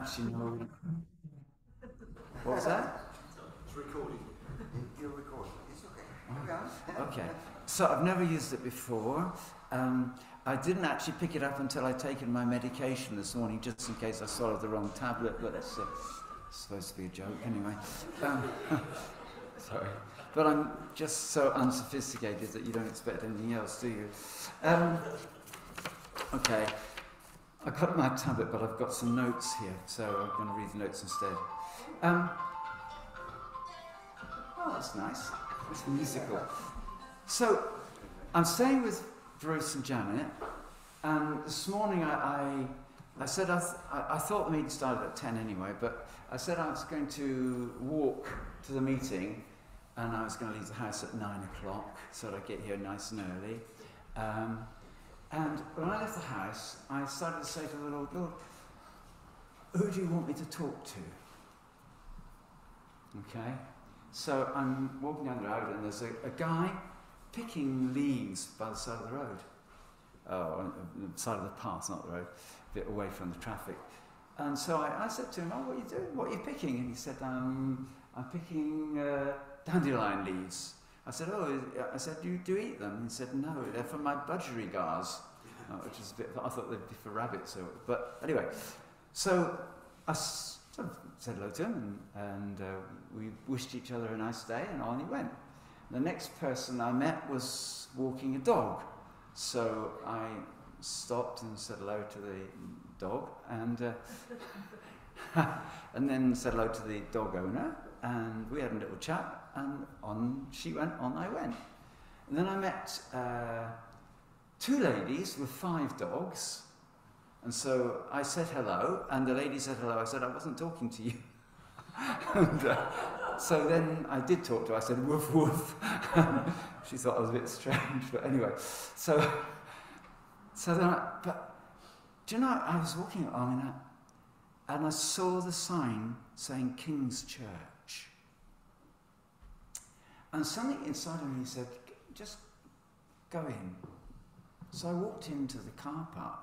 actually know. What was that? It's recording. You're recording. It's okay. Okay. So I've never used it before. Um, I didn't actually pick it up until I'd taken my medication this morning, just in case I swallowed the wrong tablet, but it's uh, supposed to be a joke anyway. Um, sorry. But I'm just so unsophisticated that you don't expect anything else, do you? Um, okay. I've got my tablet, but I've got some notes here, so I'm going to read the notes instead. Um, oh, that's nice. It's musical. So, I'm staying with Bruce and Janet, and this morning I, I, I said I, th- I, I thought the meeting started at 10 anyway, but I said I was going to walk to the meeting and I was going to leave the house at 9 o'clock so that I'd get here nice and early. Um, and when I left the house, I started to say to the Lord, Lord, who do you want me to talk to? Okay? So I'm walking down the road and there's a, a guy picking leaves by the side of the road. Oh, on the side of the path, not the road, a bit away from the traffic. And so I, I said to him, Oh, what are you doing? What are you picking? And he said, um, I'm picking uh, dandelion leaves. I said, Oh, I said, do you, do eat them? He said, No, they're for my budgerigars. Uh, which is a bit, I thought they'd be for rabbits. But anyway, so I sort of said hello to him and, and uh, we wished each other a nice day and on he went. The next person I met was walking a dog. So I stopped and said hello to the dog and, uh, and then said hello to the dog owner and we had a little chat and on she went, on I went. And then I met uh, two ladies with five dogs. And so I said hello, and the lady said hello. I said, I wasn't talking to you. and, uh, so then I did talk to her. I said, woof, woof. she thought I was a bit strange, but anyway. So, so then I, but do you know, I was walking along and and I saw the sign saying King's Church. And something inside of me said, just go in. So I walked into the car park,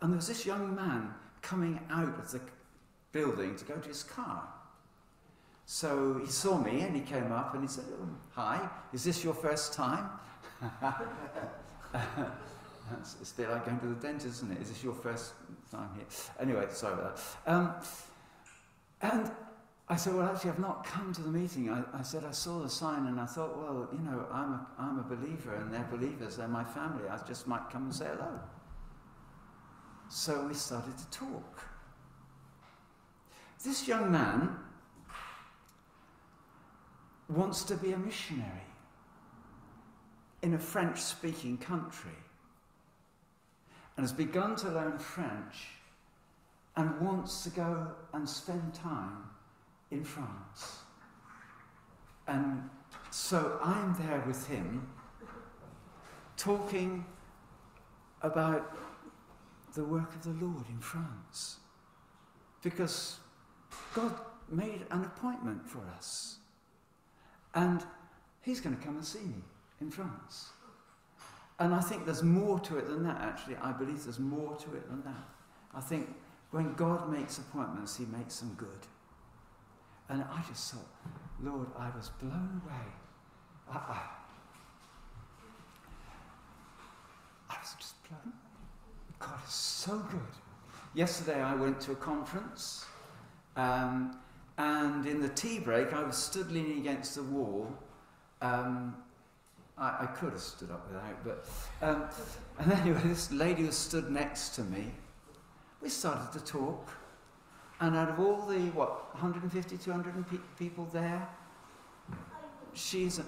and there was this young man coming out of the building to go to his car. So he saw me and he came up and he said, oh, Hi, is this your first time? It's a bit like going to the dentist, isn't it? Is this your first time here? Anyway, sorry about that. Um, and I said, Well, actually, I've not come to the meeting. I, I said, I saw the sign and I thought, Well, you know, I'm a, I'm a believer and they're believers, they're my family. I just might come and say hello. So we started to talk. This young man wants to be a missionary in a French speaking country and has begun to learn French and wants to go and spend time in France. And so I'm there with him talking about the work of the Lord in France. Because God made an appointment for us. And he's going to come and see me in France. And I think there's more to it than that, actually. I believe there's more to it than that. I think when God makes appointments, he makes them good. And I just thought, Lord, I was blown away. I, I, I was just blown. God is so good. Yesterday I went to a conference, um, and in the tea break I was stood leaning against the wall. Um, I, I, could have stood up without, but um, and anyway, this lady was stood next to me. We started to talk, and out of all the what 150, 200 pe- people there, she's an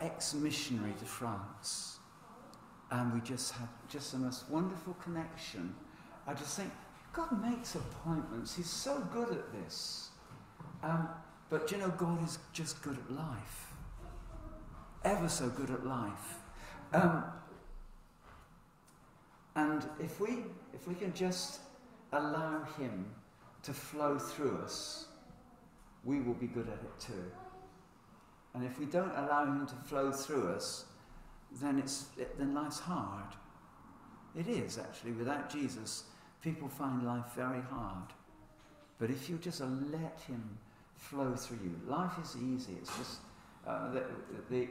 ex-missionary to France and we just had just the most wonderful connection. I just think God makes appointments. He's so good at this. Um, but you know, God is just good at life. Ever so good at life. Um, and if we if we can just allow Him to flow through us, we will be good at it too. And if we don't allow Him to flow through us, then, it's, then life's hard. It is, actually. Without Jesus, people find life very hard. But if you just let Him flow through you, life is easy. It's just uh, the, the,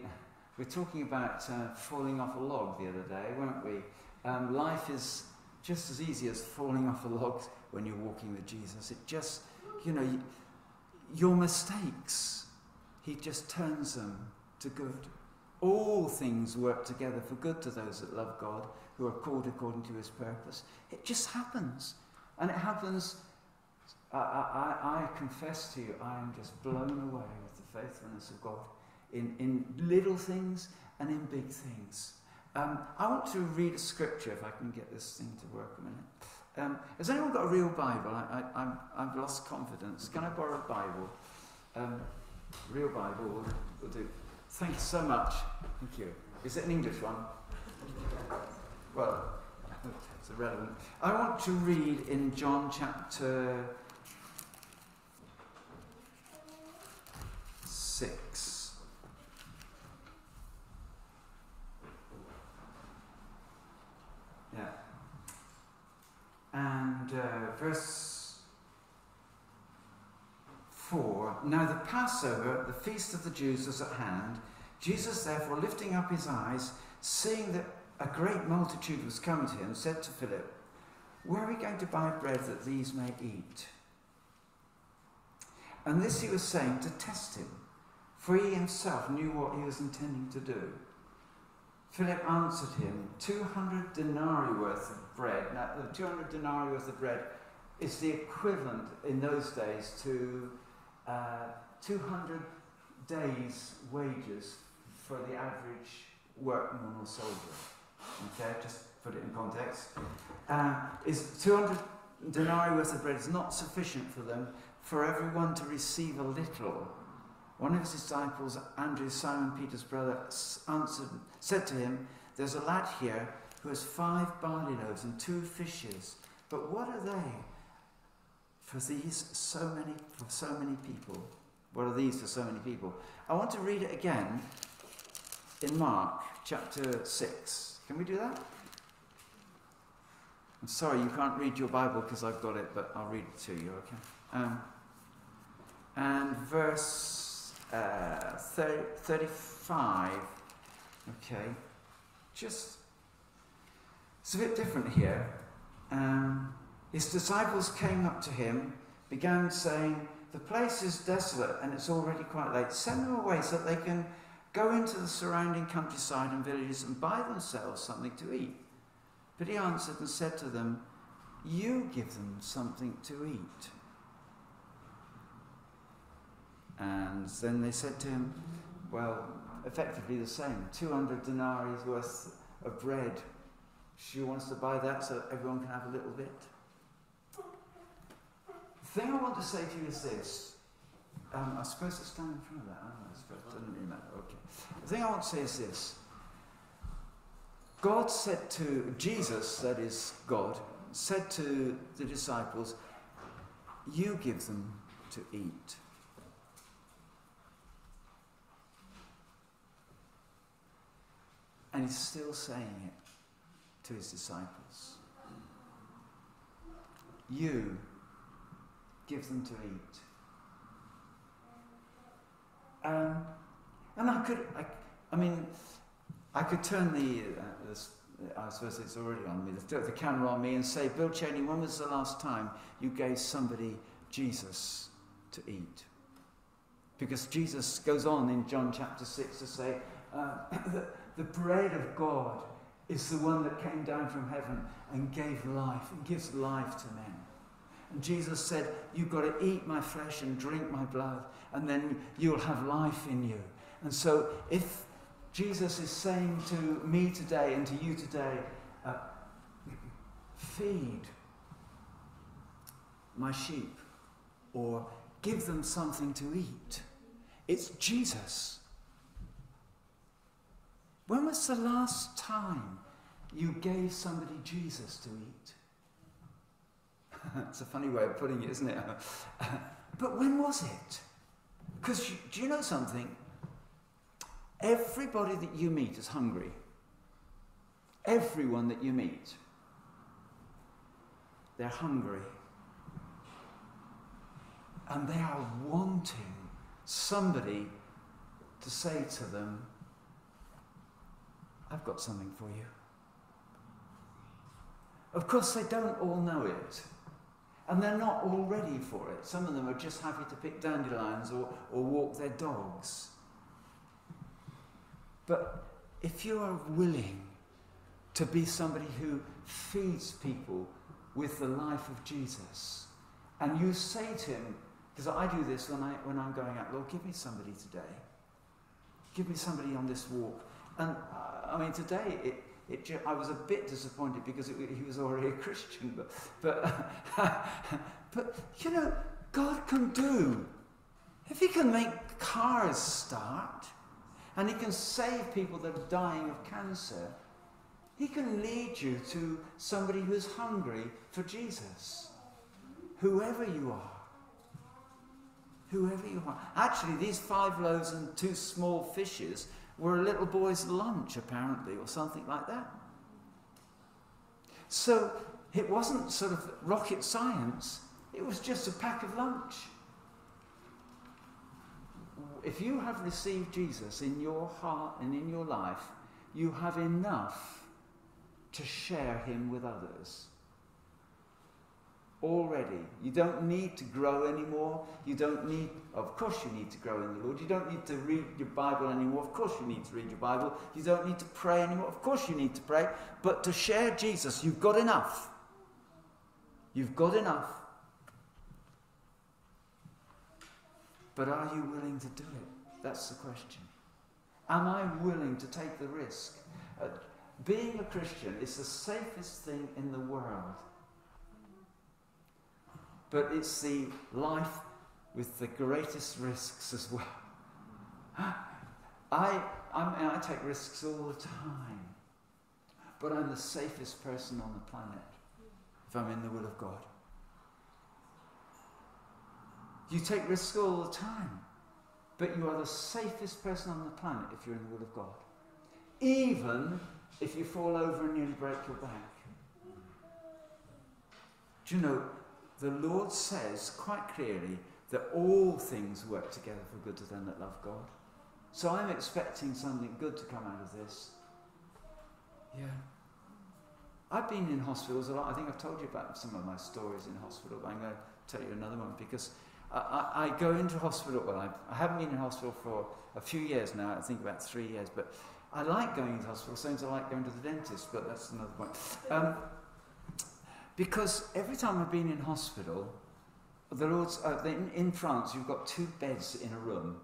we're talking about uh, falling off a log the other day, weren't we? Um, life is just as easy as falling off a log when you're walking with Jesus. It just, you know, your mistakes, He just turns them to good. All things work together for good to those that love God, who are called according to His purpose. It just happens. And it happens, I, I, I confess to you, I am just blown away with the faithfulness of God in, in little things and in big things. Um, I want to read a scripture if I can get this thing to work a minute. Um, has anyone got a real Bible? I, I, have lost confidence. Can I borrow a Bible? Um, real Bible will, will do. Thank you so much. Thank you. Is it an English one? Well, it's irrelevant. I want to read in John chapter 6. Yeah. And uh, verse 4 Now the Passover, the feast of the Jews, was at hand. Jesus, therefore, lifting up his eyes, seeing that a great multitude was coming to him, said to Philip, Where are we going to buy bread that these may eat? And this he was saying to test him, for he himself knew what he was intending to do. Philip answered him, 200 denarii worth of bread. Now, the 200 denarii worth of bread is the equivalent in those days to uh, 200 days' wages for the average workman or soldier. Okay, just put it in context. Uh, is 200 denarii worth of bread is not sufficient for them for everyone to receive a little one of his disciples, Andrew, Simon Peter's brother, answered, said to him, There's a lad here who has five barley loaves and two fishes. But what are they for these so many for so many people? What are these for so many people? I want to read it again in Mark chapter 6. Can we do that? I'm sorry you can't read your Bible because I've got it, but I'll read it to you, okay? Um, and verse uh, 30, 35. Okay, just it's a bit different here. Um, his disciples came up to him, began saying, The place is desolate and it's already quite late. Send them away so that they can go into the surrounding countryside and villages and buy themselves something to eat. But he answered and said to them, You give them something to eat. And then they said to him, Well, effectively the same 200 denarii worth of bread. She wants to buy that so everyone can have a little bit. The thing I want to say to you is this. Um, I'm supposed to stand in front of that, I? I suppose it doesn't really matter. Okay. The thing I want to say is this. God said to Jesus, that is God, said to the disciples, You give them to eat. And he's still saying it to his disciples. You give them to eat. Um, and I could, I, I mean, I could turn the, uh, this, I suppose it's already on me, the, the camera on me and say, Bill Chaney, when was the last time you gave somebody Jesus to eat? Because Jesus goes on in John chapter 6 to say uh, that the bread of God is the one that came down from heaven and gave life and gives life to men. And Jesus said, You've got to eat my flesh and drink my blood, and then you'll have life in you. And so, if Jesus is saying to me today and to you today, uh, feed my sheep or give them something to eat, it's Jesus. When was the last time you gave somebody Jesus to eat? it's a funny way of putting it, isn't it? but when was it? Because do you know something? Everybody that you meet is hungry. Everyone that you meet, they're hungry. and they are wanting somebody to say to them, I've got something for you. Of course, they don't all know it. And they're not all ready for it. Some of them are just happy to pick dandelions or, or walk their dogs. But if you are willing to be somebody who feeds people with the life of Jesus, and you say to him, because I do this when, I, when I'm going out, Lord, give me somebody today. Give me somebody on this walk. And uh, I mean, today it, it, I was a bit disappointed because it, he was already a Christian, but, but, but you know, God can do. If He can make cars start, and He can save people that are dying of cancer, He can lead you to somebody who's hungry for Jesus. Whoever you are. Whoever you are. Actually, these five loaves and two small fishes were a little boy's lunch, apparently, or something like that. So it wasn't sort of rocket science, it was just a pack of lunch. If you have received Jesus in your heart and in your life, you have enough to share him with others already. You don't need to grow anymore. You don't need, of course, you need to grow in the Lord. You don't need to read your Bible anymore. Of course, you need to read your Bible. You don't need to pray anymore. Of course, you need to pray. But to share Jesus, you've got enough. You've got enough. But are you willing to do it? That's the question. Am I willing to take the risk? Uh, being a Christian is the safest thing in the world but it's the life with the greatest risks as well. I, I, I take risks all the time, but I'm the safest person on the planet if I'm in the will of God. You take risks all the time, but you are the safest person on the planet if you're in the will of God. Even if you fall over and nearly break your back. Do you know, the Lord says quite clearly that all things work together for good to them that love God. So I'm expecting something good to come out of this. Yeah. I've been in hospitals a lot. I think I've told you about some of my stories in hospital, but I'm going to tell you another one because I, I, I go into hospital. Well, I, I haven't been in hospital for a few years now, I think about three years, but I like going into hospital, same as I like going to the dentist, but that's another point. Um, because every time I've been in hospital, the Lord's, uh, in, in France, you've got two beds in a room.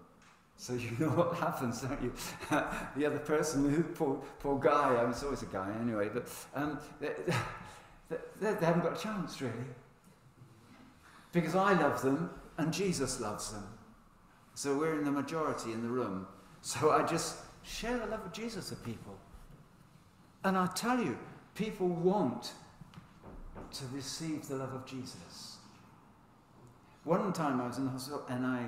So you know what happens, don't you? the other person, poor, poor guy, I mean, it's always a guy anyway, but um, they, they, they haven't got a chance really. Because I love them and Jesus loves them. So we're in the majority in the room. So I just share the love of Jesus with people. And I tell you, people want to receive the love of Jesus. One time I was in the hospital and I,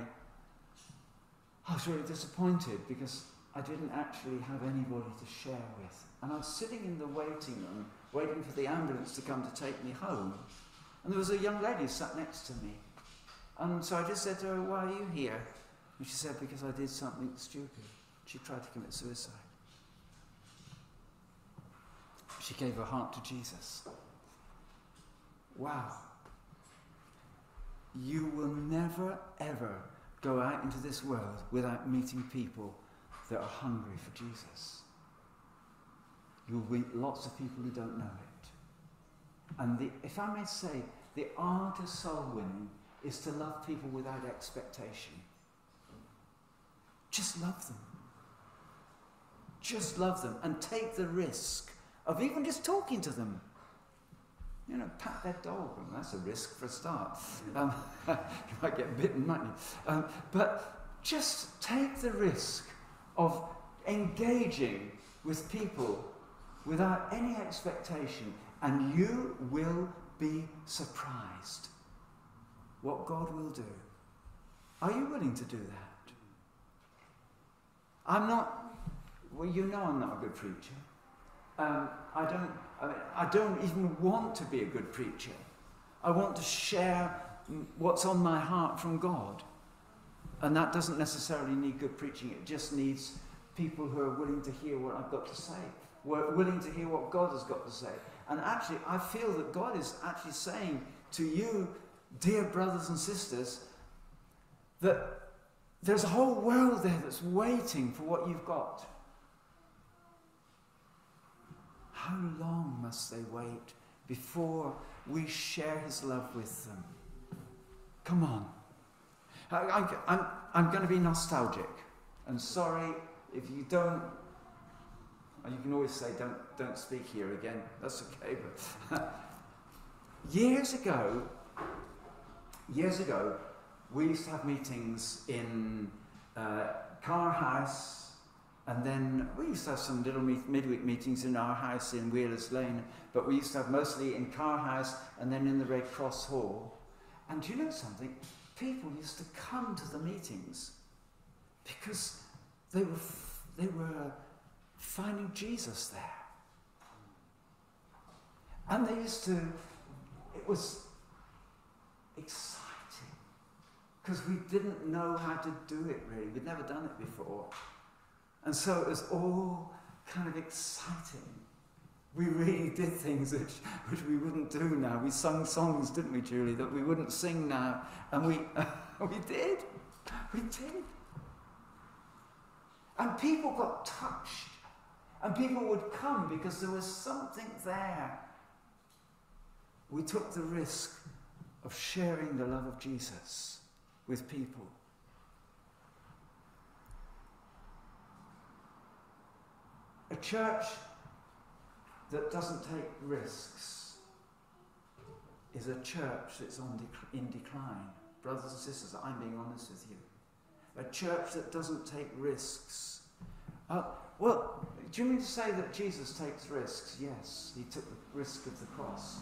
I was really disappointed because I didn't actually have anybody to share with. And I was sitting in the waiting room, waiting for the ambulance to come to take me home. And there was a young lady sat next to me. And so I just said to her, Why are you here? And she said, Because I did something stupid. She tried to commit suicide. She gave her heart to Jesus. Wow. You will never, ever go out into this world without meeting people that are hungry for Jesus. You'll meet lots of people who don't know it. And the, if I may say, the art of soul winning is to love people without expectation. Just love them. Just love them and take the risk of even just talking to them. You know, pat their dog. Well, that's a risk for a start. Um, you might get bitten, might you? Um, but just take the risk of engaging with people without any expectation, and you will be surprised what God will do. Are you willing to do that? I'm not, well, you know I'm not a good preacher. Um, I don't I, don't even want to be a good preacher. I want to share what's on my heart from God. And that doesn't necessarily need good preaching, it just needs people who are willing to hear what I've got to say, willing to hear what God has got to say. And actually, I feel that God is actually saying to you, dear brothers and sisters, that there's a whole world there that's waiting for what you've got. How long must they wait before we share his love with them? Come on. I, am I'm going to be nostalgic. And sorry if you don't, you can always say, don't, don't speak here again. That's okay. But years ago, years ago, we used to have meetings in uh, Carr House, and then we used to have some little meet- midweek meetings in our house in Wheelers Lane, but we used to have mostly in Carr House and then in the Red Cross Hall. And do you know something? People used to come to the meetings because they were, they were finding Jesus there. And they used to, it was exciting because we didn't know how to do it really. We'd never done it before. And so it was all kind of exciting. We really did things which, which we wouldn't do now. We sung songs, didn't we, Julie, that we wouldn't sing now. And we, we did. We did. And people got touched. And people would come because there was something there. We took the risk of sharing the love of Jesus with people. A church that doesn't take risks is a church that's on dec- in decline. Brothers and sisters, I'm being honest with you. A church that doesn't take risks. Uh, well, do you mean to say that Jesus takes risks? Yes, he took the risk of the cross.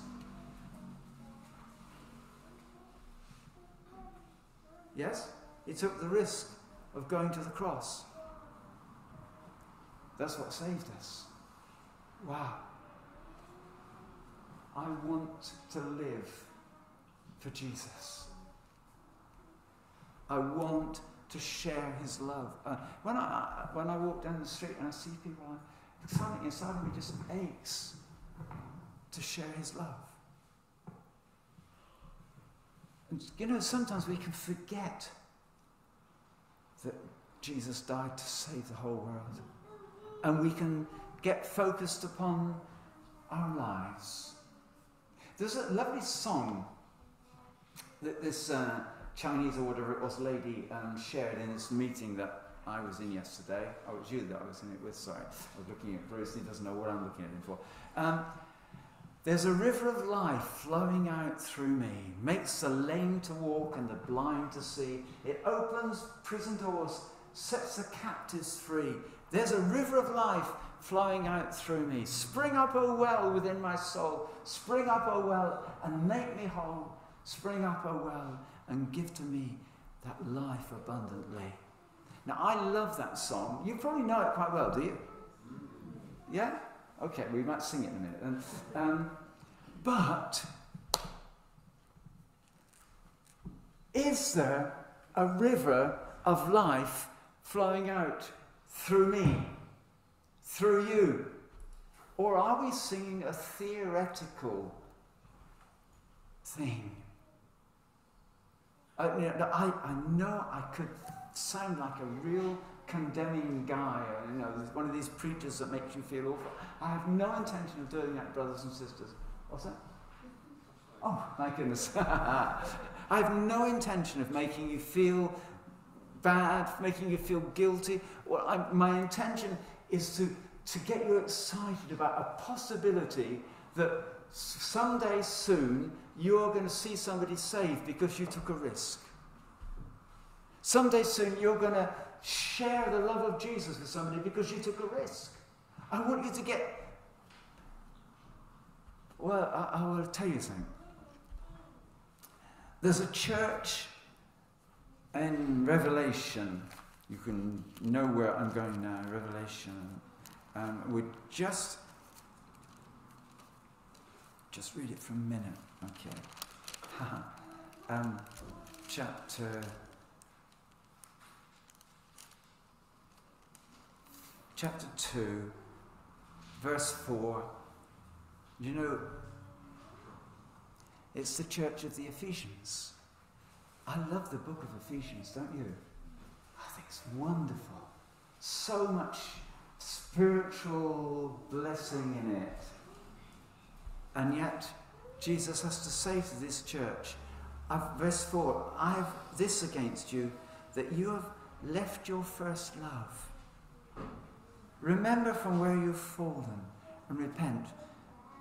Yes? He took the risk of going to the cross. That's what saved us. Wow. I want to live for Jesus. I want to share his love. Uh, when, I, when I walk down the street and I see people, I, something inside of me just aches to share his love. And you know, sometimes we can forget that Jesus died to save the whole world. And we can get focused upon our lives. There's a lovely song that this uh, Chinese or whatever it was lady um, shared in this meeting that I was in yesterday. Oh, it was you that I was in it with, sorry. I was looking at Bruce, he doesn't know what I'm looking at him for. Um, there's a river of life flowing out through me, makes the lame to walk and the blind to see. It opens prison doors, sets the captives free. There's a river of life flowing out through me. Spring up, O well, within my soul. Spring up, O well, and make me whole. Spring up, O well, and give to me that life abundantly. Now, I love that song. You probably know it quite well, do you? Yeah? Okay, we might sing it in a minute. And, um, but is there a river of life flowing out through me, through you? Or are we singing a theoretical thing? I, you know, I, I know I could sound like a real condemning guy, or, you know, one of these preachers that makes you feel awful. I have no intention of doing that, brothers and sisters. What's that? Oh, my goodness. I have no intention of making you feel bad, making you feel guilty. Well, I, my intention is to, to get you excited about a possibility that someday soon you are going to see somebody saved because you took a risk. Someday soon you're going to share the love of Jesus with somebody because you took a risk. I want you to get. Well, I, I will tell you something. There's a church in Revelation. You can know where I'm going now, Revelation. Um, we just just read it for a minute, okay? um, chapter chapter 2, verse 4. You know, it's the church of the Ephesians. I love the book of Ephesians, don't you? I think it's wonderful. So much spiritual blessing in it. And yet, Jesus has to say to this church, I've, verse 4 I have this against you, that you have left your first love. Remember from where you've fallen and repent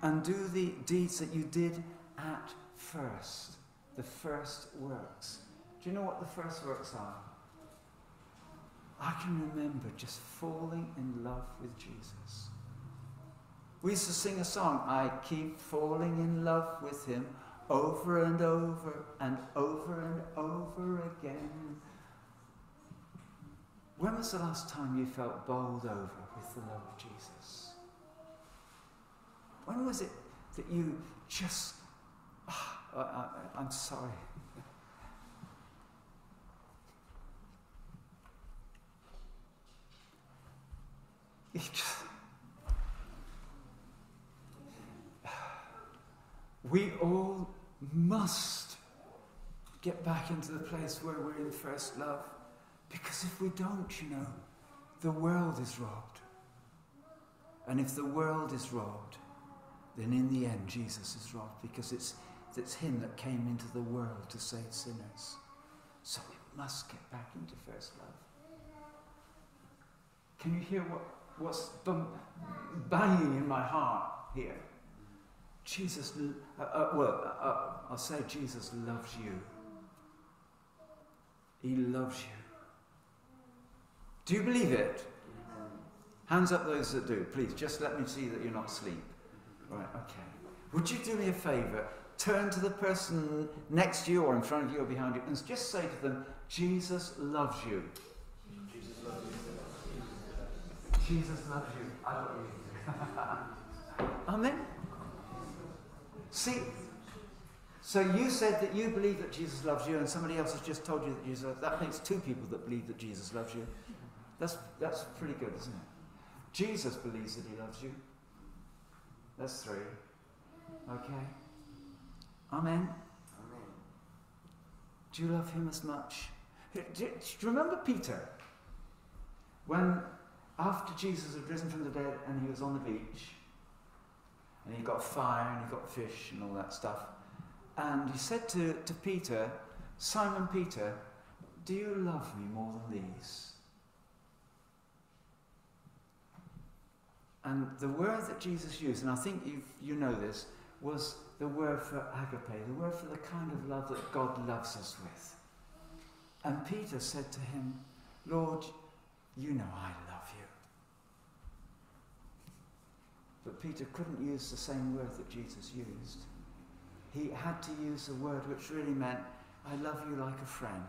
and do the deeds that you did at first. The first works. Do you know what the first works are? I can remember just falling in love with Jesus. We used to sing a song, I keep falling in love with him over and over and over and over again. When was the last time you felt bowled over with the love of Jesus? When was it that you just, Uh, uh, I, am sorry. Just, we all must get back into the place where we're in first love. Because if we don't, you know, the world is robbed. And if the world is robbed, then in the end, Jesus is robbed because it's, it's Him that came into the world to save sinners. So we must get back into first love. Can you hear what, what's banging in my heart here? Jesus, uh, uh, well, uh, uh, I'll say Jesus loves you. He loves you. Do you believe it? Hands up those that do, please. Just let me see that you're not asleep. Right, okay. Would you do me a favour? Turn to the person next to you or in front of you or behind you and just say to them, Jesus loves you. Jesus loves you. Jesus loves you. I love you. Amen. See, so you said that you believe that Jesus loves you, and somebody else has just told you that Jesus. That makes two people that believe that Jesus loves you. That's, that's pretty good, isn't it? Jesus believes that he loves you. That's three. Okay? Amen? Amen. Do you love him as much? Do you remember Peter? When, after Jesus had risen from the dead and he was on the beach, and he got fire and he got fish and all that stuff, and he said to, to Peter, Simon Peter, do you love me more than these? And the word that Jesus used, and I think you you know this, was the word for agape, the word for the kind of love that God loves us with. And Peter said to him, Lord, you know I love you. But Peter couldn't use the same word that Jesus used. He had to use a word which really meant, I love you like a friend,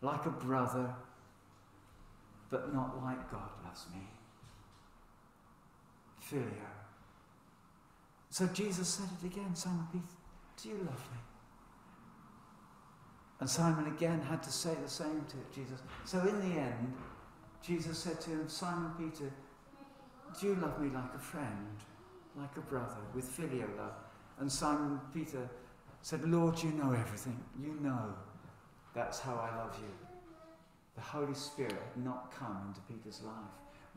like a brother, but not like God loves me. Phileo. So Jesus said it again, Simon Peter, do you love me? And Simon again had to say the same to Jesus. So in the end, Jesus said to him, Simon Peter, do you love me like a friend, like a brother, with filial love? And Simon Peter said, Lord, you know everything. You know that's how I love you the Holy Spirit had not come into Peter's life.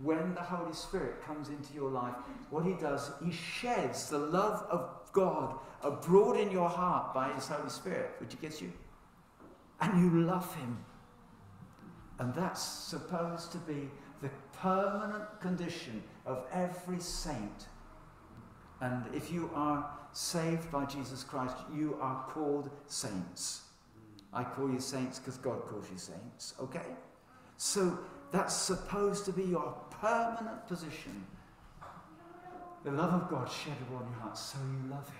When the Holy Spirit comes into your life, what he does, he sheds the love of God abroad in your heart by his Holy Spirit, which he gives you. And you love him. And that's supposed to be the permanent condition of every saint. And if you are saved by Jesus Christ, you are called saints. I call you saints because God calls you saints. Okay? So that's supposed to be your permanent position. The love of God shed upon your heart, so you love Him.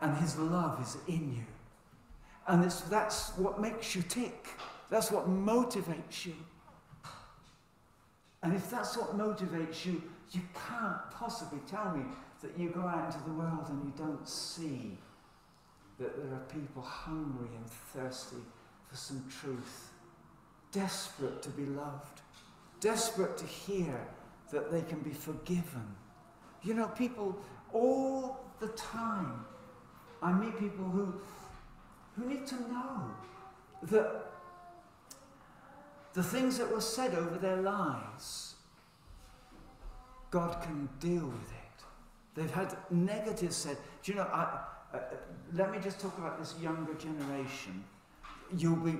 And His love is in you. And it's, that's what makes you tick. That's what motivates you. And if that's what motivates you, you can't possibly tell me that you go out into the world and you don't see that there are people hungry and thirsty for some truth, desperate to be loved, desperate to hear that they can be forgiven. You know, people all the time, I meet people who, who need to know that the things that were said over their lives, God can deal with it. They've had negatives said. Do you know, I, uh, let me just talk about this younger generation. You'll be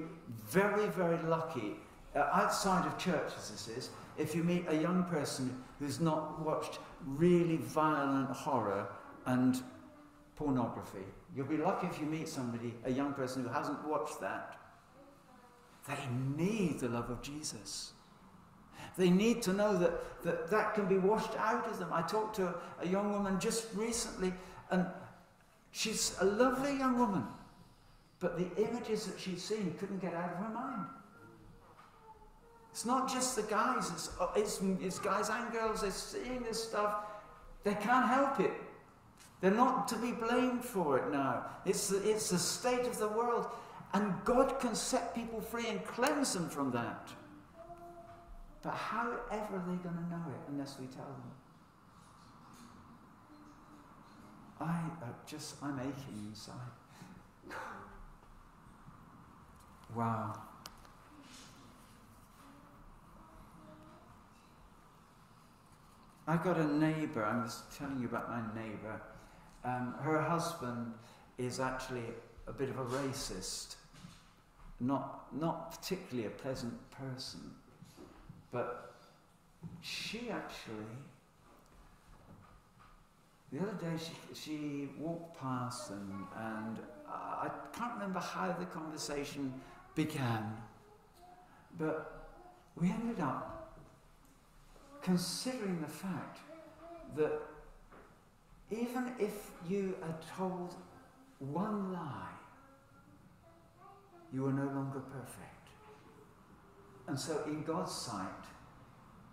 very, very lucky, uh, outside of church as this is, if you meet a young person who's not watched really violent horror and pornography. You'll be lucky if you meet somebody, a young person who hasn't watched that. They need the love of Jesus. They need to know that that, that can be washed out of them. I talked to a, a young woman just recently, and she's a lovely young woman, but the images that she'd seen couldn't get out of her mind. It's not just the guys, it's, it's, it's guys and girls, they're seeing this stuff. They can't help it. They're not to be blamed for it now. It's the, it's the state of the world. And God can set people free and cleanse them from that. But however are they going to know it unless we tell them? I uh, just, I'm aching inside. Wow. I got a neighbour, I was telling you about my neighbour. Um, her husband is actually a bit of a racist, not, not particularly a pleasant person, but she actually, the other day she, she walked past them and I can't remember how the conversation began, but we ended up considering the fact that even if you are told one lie, you are no longer perfect. And so, in God's sight,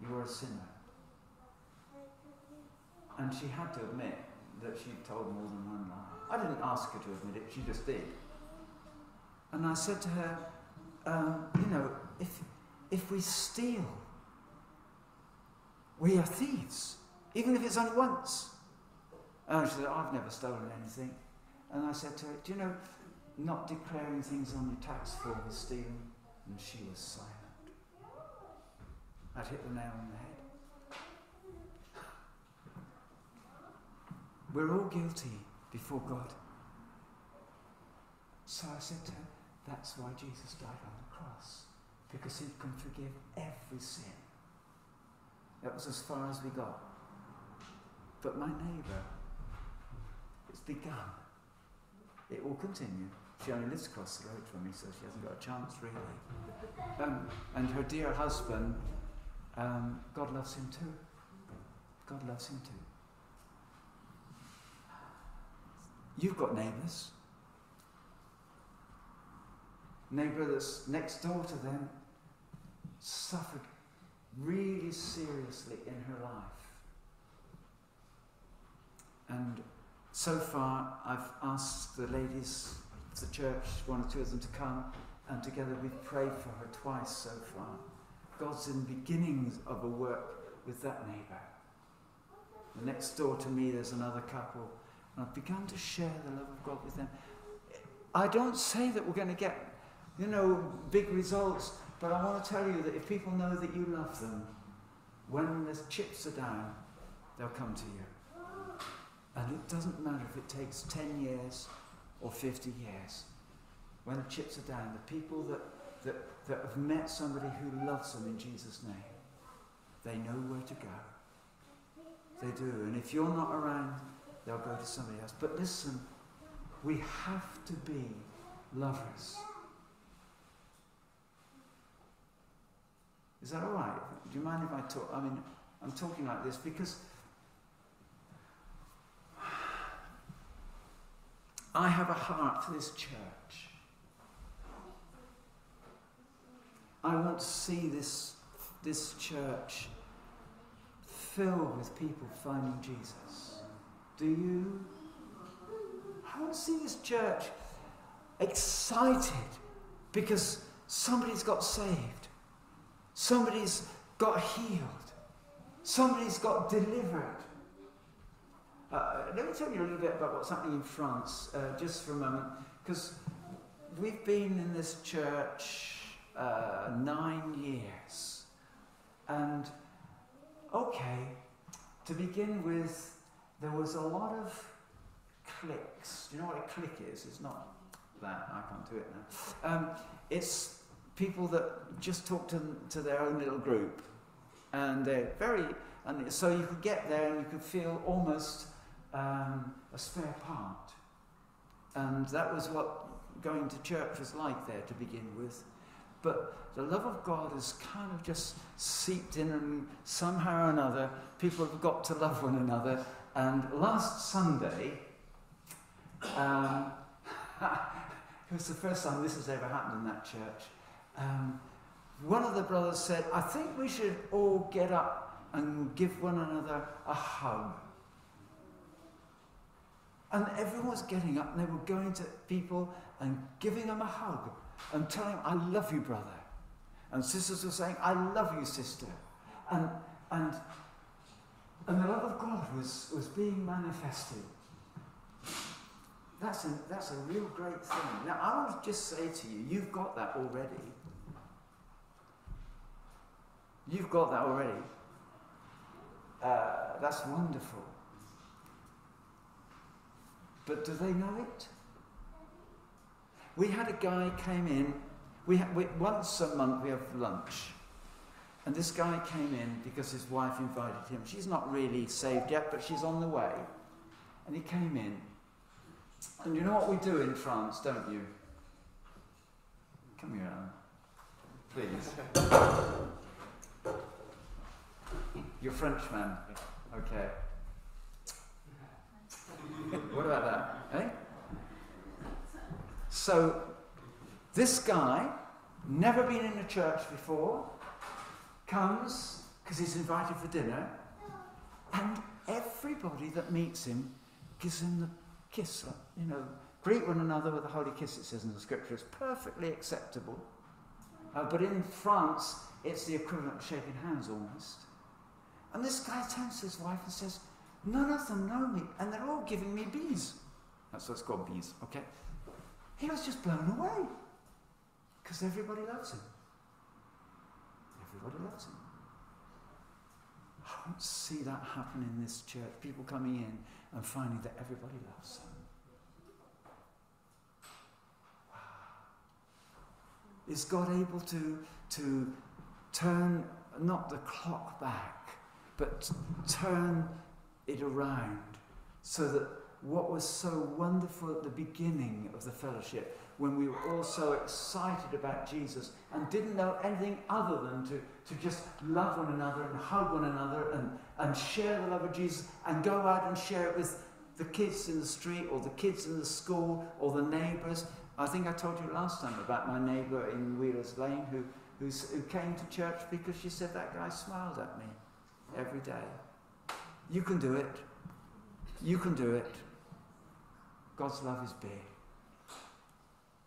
you are a sinner. And she had to admit that she'd told more than one lie. I didn't ask her to admit it, she just did. And I said to her, um, you know, if, if we steal, we are thieves, even if it's only once. And she said, I've never stolen anything. And I said to her, Do you know, not declaring things on your tax form is stealing? And she was silent. I'd hit the nail on the head. We're all guilty before God. So I said to her, That's why Jesus died on the cross, because he can forgive every sin. That was as far as we got. But my neighbour, it's begun. It will continue. She only lives across the road from me, so she hasn't got a chance really. Um, and her dear husband, um, God loves him too. God loves him too. You've got neighbours. Neighbour that's next door to them suffered really seriously in her life. And so far, I've asked the ladies of the church, one or two of them, to come, and together we've prayed for her twice so far. God's in the beginnings of a work with that neighbour. Next door to me, there's another couple, and I've begun to share the love of God with them. I don't say that we're going to get, you know, big results but I want to tell you that if people know that you love them, when the chips are down, they'll come to you. And it doesn't matter if it takes 10 years or 50 years. When the chips are down, the people that, that, that have met somebody who loves them in Jesus' name, they know where to go. They do. And if you're not around, they'll go to somebody else. But listen, we have to be lovers. Is that all right? Do you mind if I talk? I mean, I'm talking like this because I have a heart for this church. I want to see this, this church filled with people finding Jesus. Do you? I want to see this church excited because somebody's got saved, somebody's got healed, somebody's got delivered. Uh, let me tell you a little bit about what's happening in France, uh, just for a moment, because we've been in this church uh, nine years. And, okay, to begin with, there was a lot of clicks. Do you know what a click is? It's not that, I can't do it now. Um, it's people that just talk to, to their own little group. And they're very, and so you could get there and you could feel almost um, a spare part. And that was what going to church was like there to begin with. But the love of God has kind of just seeped in, and somehow or another, people have got to love one another. And last Sunday, um, it was the first time this has ever happened in that church. Um, one of the brothers said, I think we should all get up and give one another a hug. And everyone was getting up and they were going to people and giving them a hug and telling them, I love you, brother. And sisters were saying, I love you, sister. And, and, and the love of God was, was being manifested. That's a, that's a real great thing. Now, I want to just say to you, you've got that already. You've got that already. Uh, that's wonderful. But do they know it? We had a guy came in. We, we once a month we have lunch, and this guy came in because his wife invited him. She's not really saved yet, but she's on the way. And he came in, and you know what we do in France, don't you? Come here, Alan. Please. You're Frenchman. Okay. what about that? Eh? So, this guy, never been in a church before, comes because he's invited for dinner, and everybody that meets him gives him the kiss. You know, greet one another with a holy kiss, it says in the scripture. It's perfectly acceptable. Uh, but in France, it's the equivalent of shaking hands almost. And this guy turns to his wife and says, None of them know me, and they're all giving me bises. That's what's called bise, okay? He was just blown away. Because everybody loves him. Everybody loves him. I don't see that happen in this church. People coming in and finding that everybody loves them. Wow. Is God able to, to turn not the clock back, but turn it around so that what was so wonderful at the beginning of the fellowship, when we were all so excited about Jesus and didn't know anything other than to, to just love one another and hug one another and, and share the love of Jesus and go out and share it with the kids in the street or the kids in the school or the neighbours. I think I told you last time about my neighbour in Wheelers Lane who, who came to church because she said that guy smiled at me every day. You can do it. You can do it. God's love is big.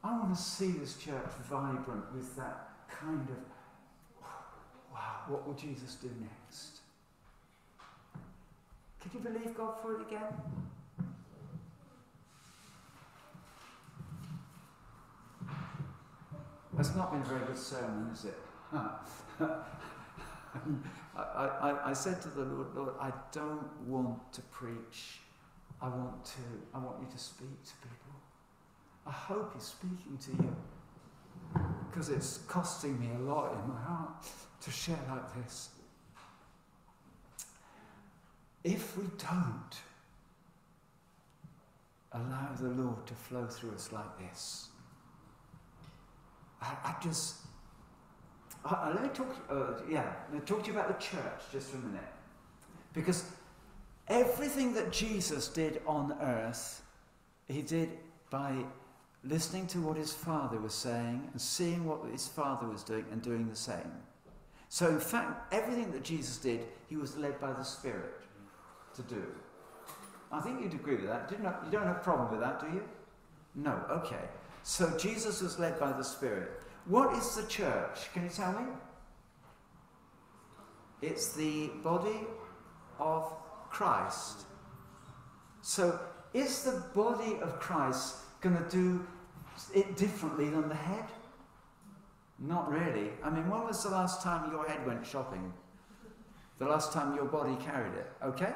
I want to see this church vibrant with that kind of, wow, what will Jesus do next? Can you believe God for it again? That's not been a very good sermon, is it? I, I, I said to the Lord, Lord, I don't want to preach. I want to, I want you to speak to people. I hope he's speaking to you. Because it's costing me a lot in my heart to share like this. If we don't allow the Lord to flow through us like this, I, I just uh, let me talk. Uh, yeah, let me talk to you about the church just for a minute, because everything that Jesus did on earth, he did by listening to what his father was saying and seeing what his father was doing and doing the same. So, in fact, everything that Jesus did, he was led by the Spirit to do. I think you'd agree with that. Didn't you don't have a problem with that, do you? No. Okay. So Jesus was led by the Spirit. What is the church? Can you tell me? It's the body of Christ. So, is the body of Christ going to do it differently than the head? Not really. I mean, when was the last time your head went shopping? The last time your body carried it, okay?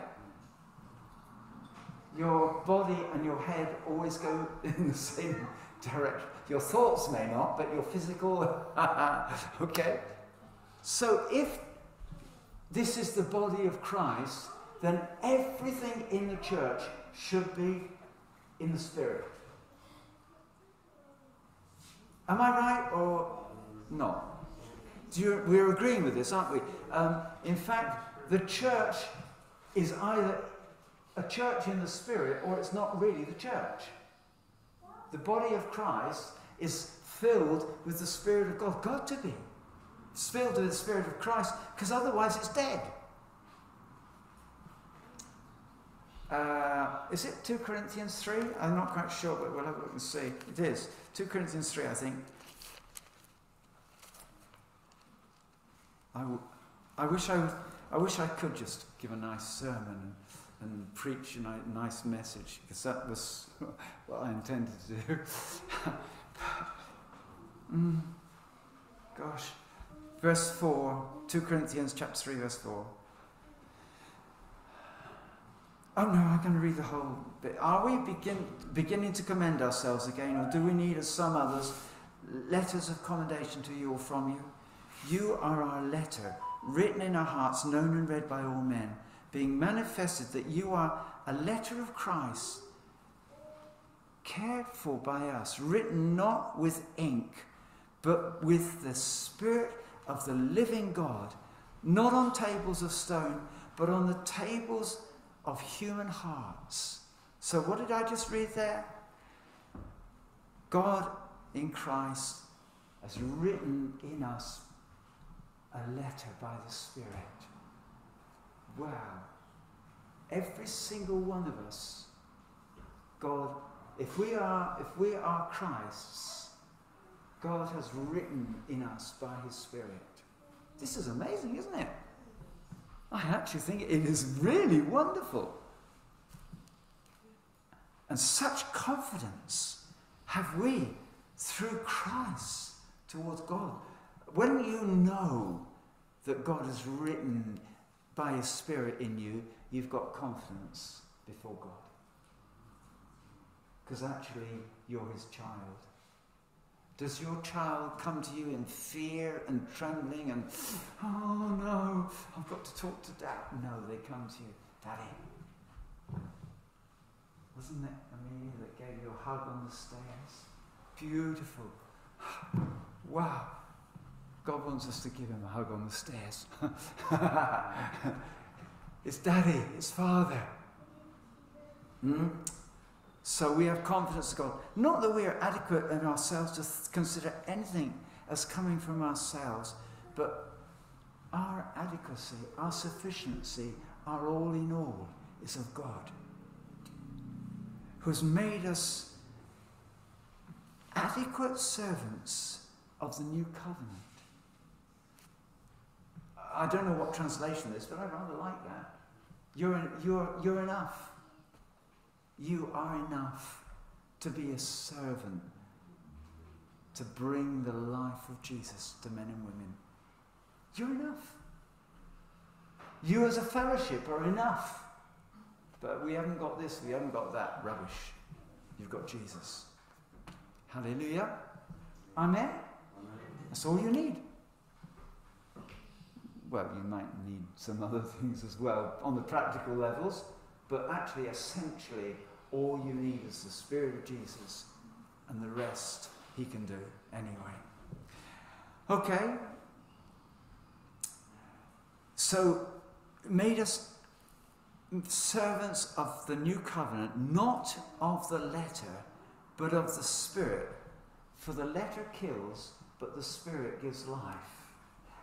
Your body and your head always go in the same direction. Your thoughts may not, but your physical, okay? So if this is the body of Christ, then everything in the church should be in the Spirit. Am I right or not? You, we're agreeing with this, aren't we? Um, in fact, the church is either a church in the Spirit or it's not really the church. The body of Christ is filled with the Spirit of God. Got to be. It's filled with the Spirit of Christ because otherwise it's dead. Uh, is it 2 Corinthians 3? I'm not quite sure, but we'll have a look and see. It is. 2 Corinthians 3, I think. I, w- I, wish I, I wish I could just give a nice sermon and, preach a nice message, because that was what I intended to do. mm, gosh. Verse 4, 2 Corinthians chapter 3, verse 4. Oh no, I'm going to read the whole bit. Are we begin, beginning to commend ourselves again, or do we need, as some others, letters of commendation to you or from you? You are our letter, written in our hearts, known and read by all men, being manifested that you are a letter of Christ, cared for by us, written not with ink, but with the Spirit of the living God, not on tables of stone, but on the tables of human hearts. So, what did I just read there? God in Christ has written in us a letter by the Spirit. Wow. Every single one of us, God, if we are, if we are Christ's, God has written in us by His Spirit. This is amazing, isn't it? I actually think it is really wonderful. And such confidence have we through Christ towards God. When you know that God has written by His Spirit in you, you've got confidence before God. Because actually, you're His child. Does your child come to you in fear and trembling and, oh no, I've got to talk to dad? No, they come to you, Daddy. Wasn't it Amelia that gave you a hug on the stairs? Beautiful. Wow. God wants us to give him a hug on the stairs. it's daddy, it's father. Mm? So we have confidence in God. Not that we are adequate in ourselves to consider anything as coming from ourselves, but our adequacy, our sufficiency, our all in all is of God, who has made us adequate servants of the new covenant. I don't know what translation this, but I rather like that. You're, you're, you're enough. You are enough to be a servant, to bring the life of Jesus to men and women. You're enough. You as a fellowship are enough. But we haven't got this, we haven't got that rubbish. You've got Jesus. Hallelujah. Amen. That's all you need well, you might need some other things as well on the practical levels, but actually, essentially, all you need is the Spirit of Jesus, and the rest He can do anyway. Okay? So, made us servants of the new covenant, not of the letter, but of the Spirit. For the letter kills, but the Spirit gives life.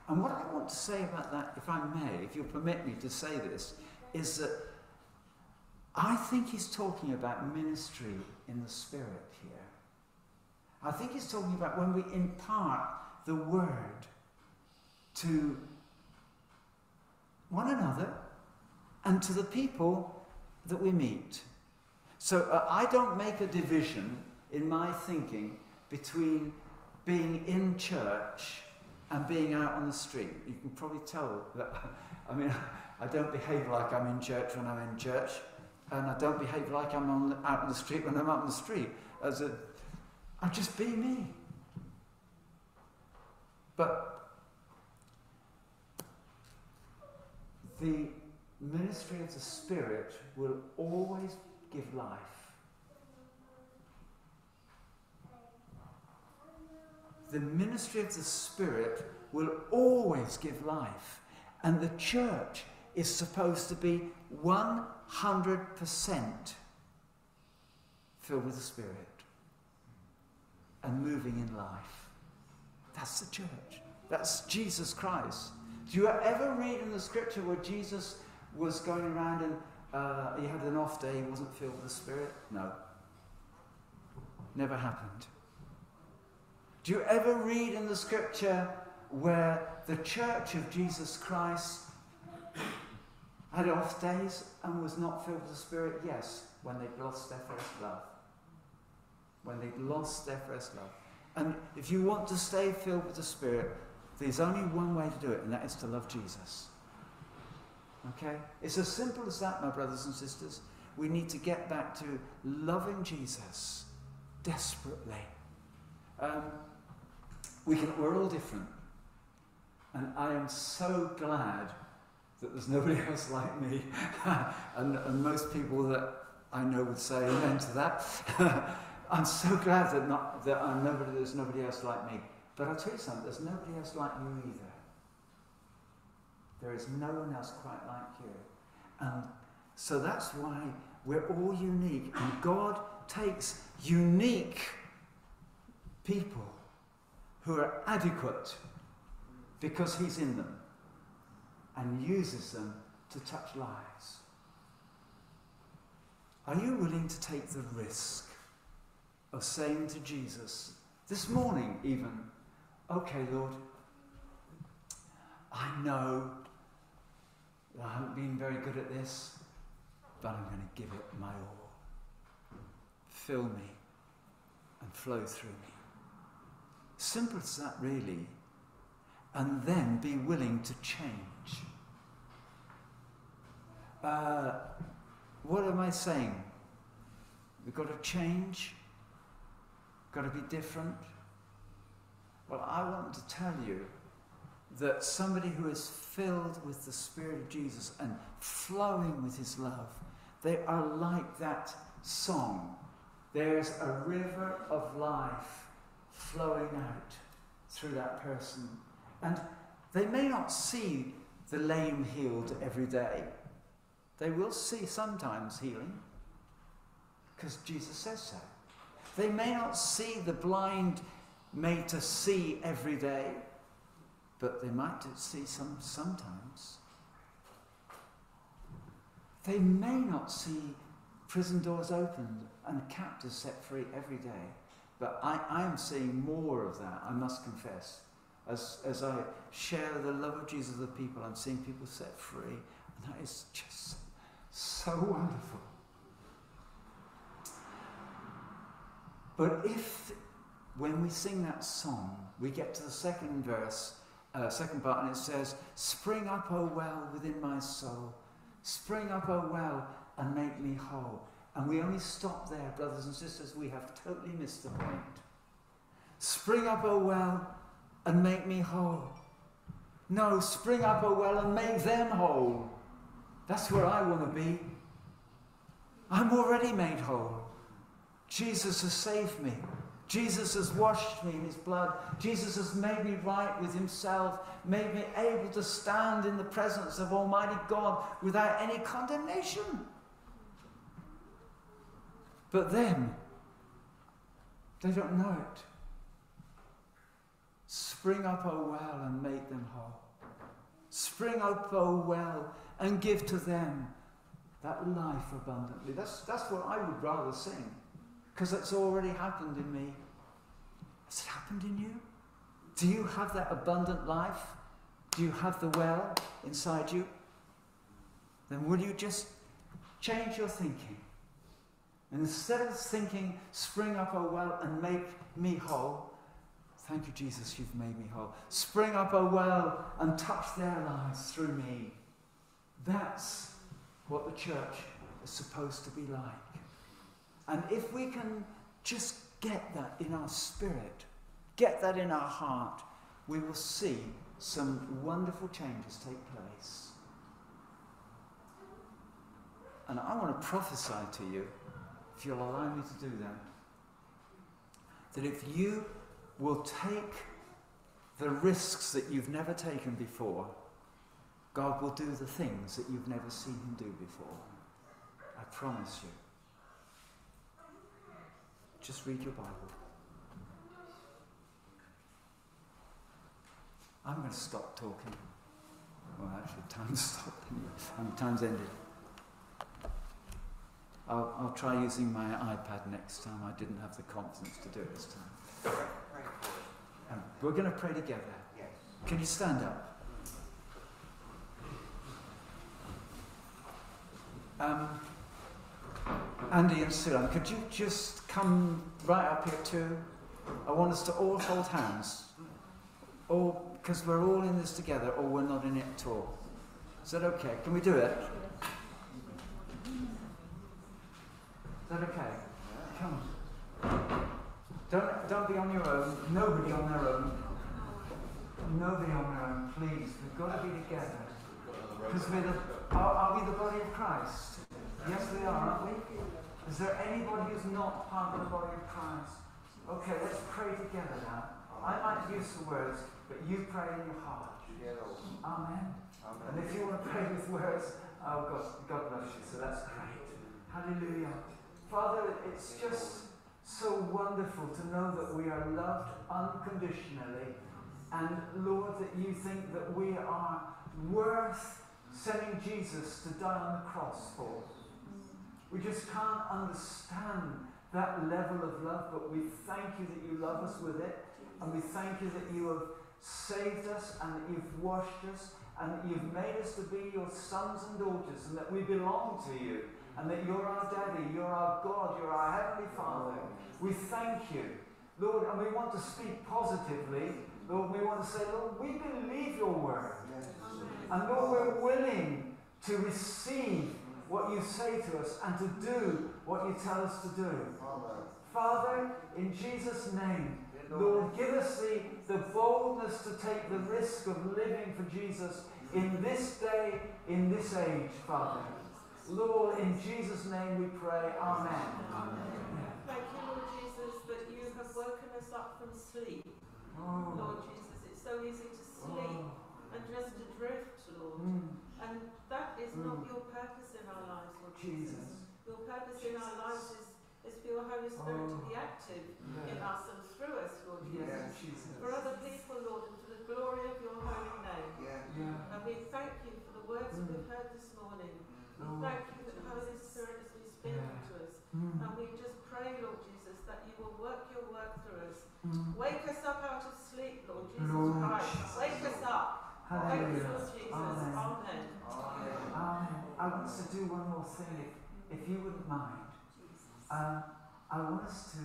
And what I want to say about that, if I may, if you'll permit me to say this, is that I think he's talking about ministry in the Spirit here. I think he's talking about when we impart the word to one another and to the people that we meet. So uh, I don't make a division in my thinking between being in church and being out on the street. You can probably tell that, I mean, I don't behave like I'm in church when I'm in church, and I don't behave like I'm on out on the street when I'm out on the street. As a, I'm just being me. But the ministry of the Spirit will always give life. The ministry of the Spirit will always give life. And the church is supposed to be 100% filled with the Spirit and moving in life. That's the church. That's Jesus Christ. Do you ever read in the scripture where Jesus was going around and uh, he had an off day, he wasn't filled with the Spirit? No. Never happened. Do you ever read in the scripture where the church of Jesus Christ had off days and was not filled with the Spirit? Yes, when they'd lost their first love. When they'd lost their first love. And if you want to stay filled with the Spirit, there's only one way to do it, and that is to love Jesus. Okay? It's as simple as that, my brothers and sisters. We need to get back to loving Jesus desperately. Um, we can, we're all different. And I am so glad that there's nobody else like me. and, and most people that I know would say amen to that. I'm so glad that, not, that I'm nobody, there's nobody else like me. But I'll tell you something, there's nobody else like you either. There is no one else quite like you. And so that's why we're all unique. And God takes unique people who are adequate because He's in them and uses them to touch lives. Are you willing to take the risk of saying to Jesus, this morning even, okay, Lord, I know I haven't been very good at this, but I'm going to give it my all. Fill me and flow through me. Simple as that, really. And then be willing to change. Uh, what am I saying? We've got to change, got to be different. Well, I want to tell you that somebody who is filled with the Spirit of Jesus and flowing with his love, they are like that song. There's a river of life flowing out through that person. And they may not see the lame healed every day. They will see sometimes healing because Jesus says so. They may not see the blind made to see every day but they might see some sometimes. They may not see prison doors opened and captives set free every day, but I, I am seeing more of that, I must confess. As, as I share the love of Jesus with people, I'm seeing people set free, and that is just so wonderful. But if, when we sing that song, we get to the second verse, uh, second part, and it says, Spring up, O well, within my soul. Spring up, O well, and make me whole. And we only stop there, brothers and sisters. We have totally missed the point. Spring up, O well, and make me whole. No, spring up, O well, and make them whole. That's where I want to be. I'm already made whole. Jesus has saved me. Jesus has washed me in his blood. Jesus has made me right with himself, made me able to stand in the presence of Almighty God without any condemnation. But then, they don't know it. Spring up, O well, and make them whole. Spring up, O well, and give to them that life abundantly. That's, that's what I would rather sing because it's already happened in me. Has it happened in you? Do you have that abundant life? Do you have the well inside you? Then will you just change your thinking? Instead of thinking, spring up a well and make me whole, thank you, Jesus, you've made me whole. Spring up a well and touch their lives through me. That's what the church is supposed to be like. And if we can just get that in our spirit, get that in our heart, we will see some wonderful changes take place. And I want to prophesy to you, if you'll allow me to do that, that if you will take the risks that you've never taken before, God will do the things that you've never seen Him do before. I promise you. Just read your Bible. I'm going to stop talking. Well, actually, time's stopped. Time's ended. I'll, I'll try using my iPad next time. I didn't have the confidence to do it this time. And we're going to pray together. Yes. Can you stand up? Um, Andy and Sulan, could you just come right up here too? I want us to all hold hands. Or because we're all in this together, or we're not in it at all. Is that okay? Can we do it? Is that okay? Come. on. Don't, don't be on your own. Nobody on their own. Nobody on their own, please. We've got to be together. Because we're the, are, are we the body of Christ? Yes, we are, aren't we? Is there anybody who's not part of the body of Christ? Okay, let's pray together now. I might use the words, but you pray in your heart. Amen. Amen. And if you want to pray with words, oh God, God bless you. So that's great. Hallelujah. Father, it's just so wonderful to know that we are loved unconditionally. And Lord, that you think that we are worth sending Jesus to die on the cross for. We just can't understand that level of love, but we thank you that you love us with it. And we thank you that you have saved us and that you've washed us and that you've made us to be your sons and daughters and that we belong to you and that you're our daddy, you're our God, you're our heavenly Father. We thank you, Lord, and we want to speak positively. Lord, we want to say, Lord, we believe your word. And Lord, we're willing to receive what you say to us and to do what you tell us to do. Father, in Jesus' name, Lord, give us the, the boldness to take the risk of living for Jesus in this day, in this age, Father. Lord, in Jesus' name we pray. Amen. Thank you, Lord Jesus, that you have woken us up from sleep. Oh, Lord Jesus, it's so easy to sleep oh, and just to drift, Lord. mm, And that is not Mm. your purpose in our lives, Lord Jesus. Jesus. Your purpose in our lives is, is for your Holy Spirit to be active in us and through us, Lord Jesus. Yeah, Jesus. For other people, Lord, and for the glory of your holy name. Yeah. And we thank you for the words Mm. we've heard this morning. We thank you that Holy Spirit has been speaking to us. Mm, And we just pray, Lord Jesus, that you will work your work through us. mm. Wake us up out of sleep, Lord Jesus Lord Christ. Jesus. Wake us up. Wake us, Hallelujah. Lord Jesus. Amen. Amen. Amen. I want us to do one more thing, if, if you wouldn't mind. Um, I want us to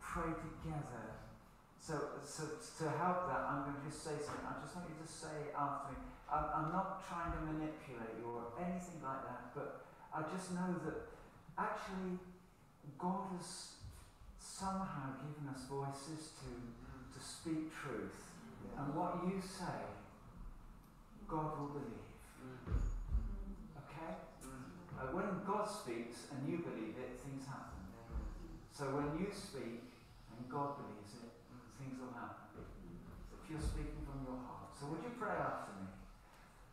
pray together. So, so to help that, I'm going to just say something. I just want you to say after me. I'm, I'm not trying to manipulate you or anything like that, but I just know that actually God has somehow given us voices to, to speak truth. And what you say, God will believe. Okay? Uh, when God speaks and you believe it, things happen. So when you speak and God believes it, things will happen. If you're speaking from your heart. So would you pray after me?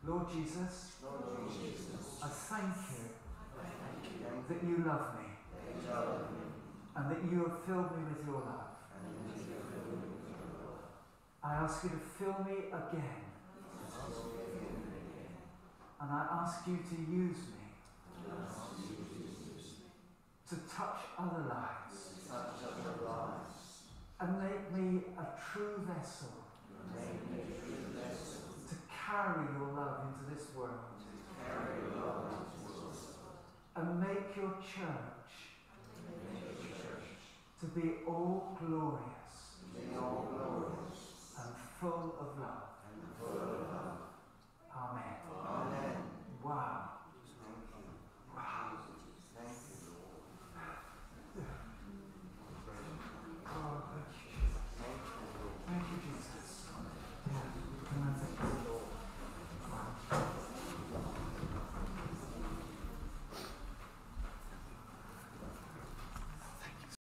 Lord Jesus, I thank you that you love me and that you have filled me with your love. I ask you to fill me again. And I ask you to use me to touch other lives. And make me a true vessel. Carry your love into this world. And make your church to be all glorious and full of love. Amen.